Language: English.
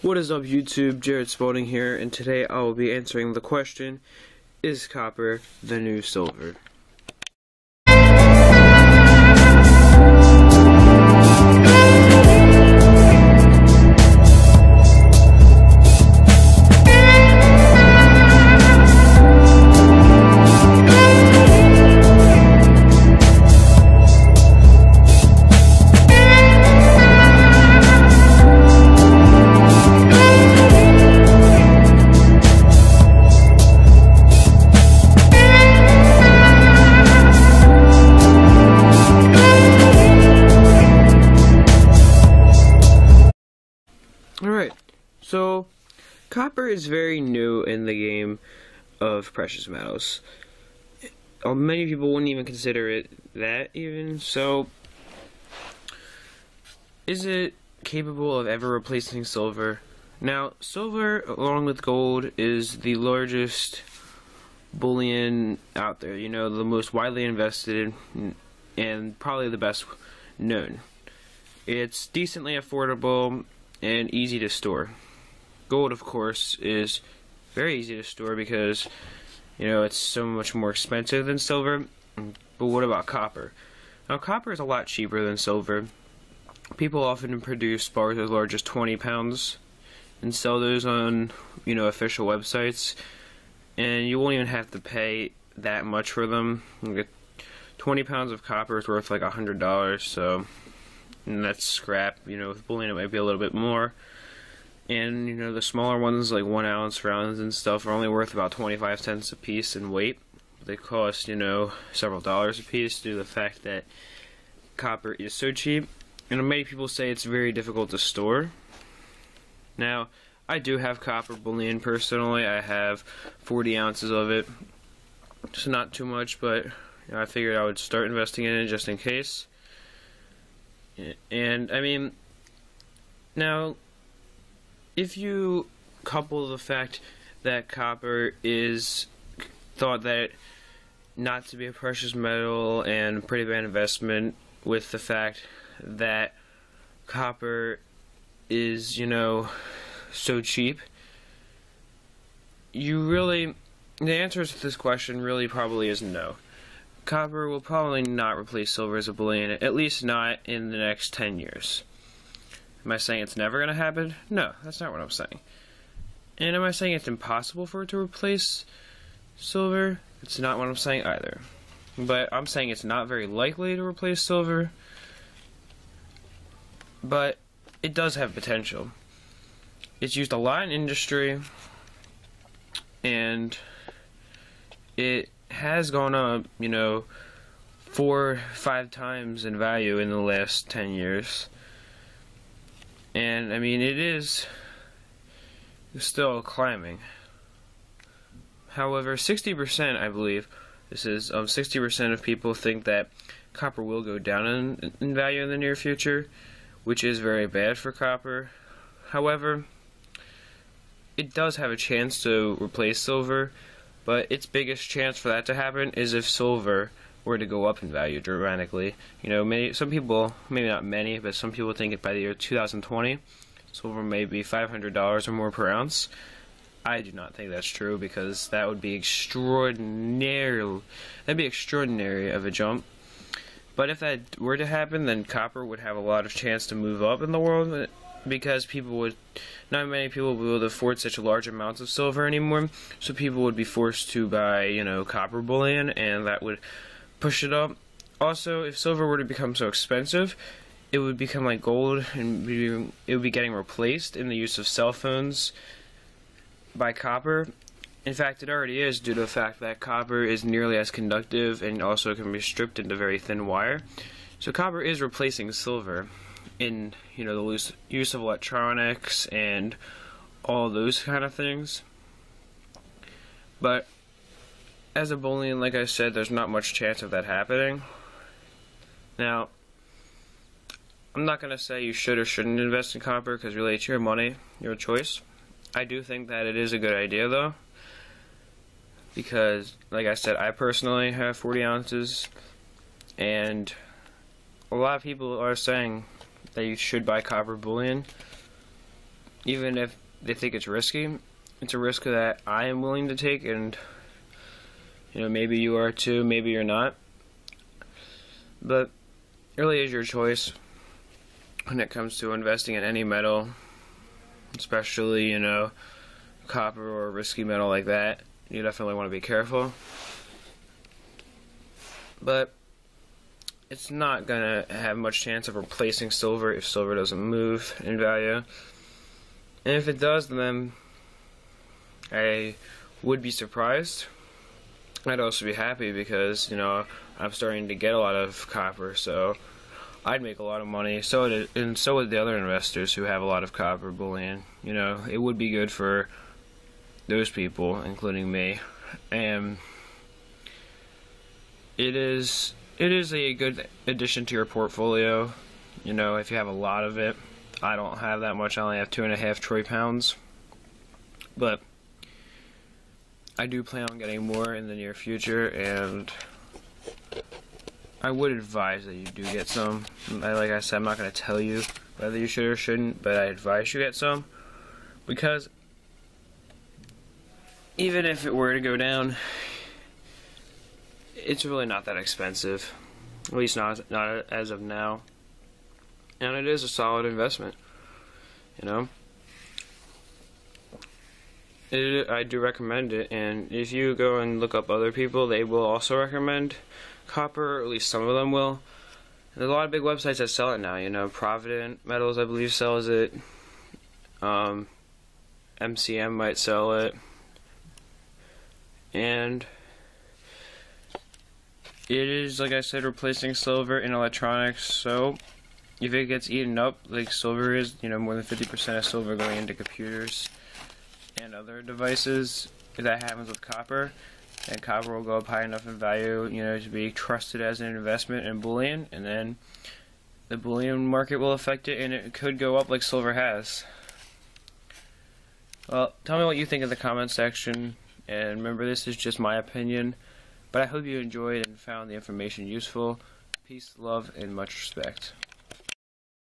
What is up YouTube, Jared Spalding here, and today I will be answering the question, is copper the new silver? So copper is very new in the game of precious metals. Uh, many people wouldn't even consider it that, even. So, is it capable of ever replacing silver? Now, silver, along with gold, is the largest bullion out there. You know, the most widely invested and probably the best known. It's decently affordable and easy to store. Gold, of course, is very easy to store because, you know, it's so much more expensive than silver. But what about copper? Now, copper is a lot cheaper than silver. People often produce bars as large as 20 pounds and sell those on, you know, official websites. And you won't even have to pay that much for them. 20 pounds of copper is worth like a $100, so and that's scrap. You know, with bullion it might be a little bit more. And you know, the smaller ones like one ounce rounds and stuff are only worth about 25 cents a piece in weight. They cost you know several dollars a piece due to the fact that copper is so cheap. And many people say it's very difficult to store. Now, I do have copper bullion personally. I have 40 ounces of it. Just not too much, but you know, I figured I would start investing in it just in case. And I mean, now, if you couple the fact that copper is thought that not to be a precious metal and pretty bad investment with the fact that copper is, you know, so cheap, you really, the answer to this question really probably is no copper will probably not replace silver as a bullion, at least not in the next 10 years. Am I saying it's never going to happen? No, that's not what I'm saying. And am I saying it's impossible for it to replace silver? It's not what I'm saying either. But I'm saying it's not very likely to replace silver. But it does have potential. It's used a lot in industry. And it has gone up, you know, four, five times in value in the last 10 years. And, I mean, it is still climbing. However, 60%, I believe, this is um, 60% of people think that copper will go down in, in value in the near future, which is very bad for copper. However, it does have a chance to replace silver but its biggest chance for that to happen is if silver were to go up in value dramatically. You know, many some people, maybe not many, but some people think it by the year 2020, silver may be $500 or more per ounce. I do not think that's true because that would be extraordinary. That'd be extraordinary of a jump. But if that were to happen, then copper would have a lot of chance to move up in the world uh, because people would not many people would afford such large amounts of silver anymore so people would be forced to buy you know copper bullion and that would push it up also if silver were to become so expensive it would become like gold and be, it would be getting replaced in the use of cell phones by copper in fact, it already is due to the fact that copper is nearly as conductive and also can be stripped into very thin wire. So copper is replacing silver in you know the use of electronics and all those kind of things. But as a bullion, like I said, there's not much chance of that happening. Now, I'm not going to say you should or shouldn't invest in copper because really it's your money, your choice. I do think that it is a good idea though. Because, like I said, I personally have 40 ounces, and a lot of people are saying that you should buy copper bullion. even if they think it's risky, it's a risk that I am willing to take, and you know maybe you are too, maybe you're not. But it really is your choice when it comes to investing in any metal, especially you know copper or risky metal like that. You definitely want to be careful. But it's not gonna have much chance of replacing silver if silver doesn't move in value. And if it does, then I would be surprised. I'd also be happy because, you know, I'm starting to get a lot of copper, so I'd make a lot of money. So and so would the other investors who have a lot of copper bullion. You know, it would be good for those people, including me. And it is it is a good addition to your portfolio. You know, if you have a lot of it. I don't have that much. I only have two and a half troy pounds. But I do plan on getting more in the near future, and I would advise that you do get some. Like I said, I'm not going to tell you whether you should or shouldn't, but I advise you get some because even if it were to go down, it's really not that expensive. At least not not as of now. And it is a solid investment. You know. It, I do recommend it, and if you go and look up other people, they will also recommend copper, or at least some of them will. There's a lot of big websites that sell it now. You know, Provident Metals, I believe, sells it. Um, MCM might sell it, and it is, like I said, replacing silver in electronics. So, if it gets eaten up, like silver is, you know, more than 50% of silver going into computers and other devices, that happens with copper, and copper will go up high enough in value, you know, to be trusted as an investment in bullion, and then the bullion market will affect it, and it could go up like silver has. Well, tell me what you think in the comment section, and remember, this is just my opinion. But I hope you enjoyed and found the information useful. Peace, love, and much respect.